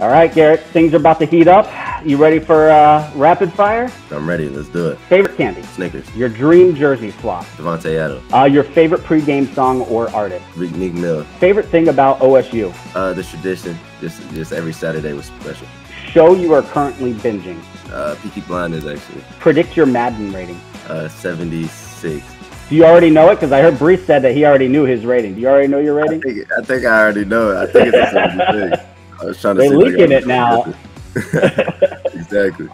All right, Garrett, things are about to heat up. You ready for uh, rapid fire? I'm ready. Let's do it. Favorite candy? Snickers. Your dream jersey swap? Davante Adams. Uh, your favorite pregame song or artist? Meek Mill. Favorite thing about OSU? Uh, the tradition. Just just every Saturday was special. Show you are currently binging? Uh, Peaky Blinders actually. Predict your Madden rating? Uh, 76. Do you already know it? Because I heard Breece said that he already knew his rating. Do you already know your I rating? think, I think I already know it. I think it's a 76. I was trying to They're see if I leaking it now. exactly.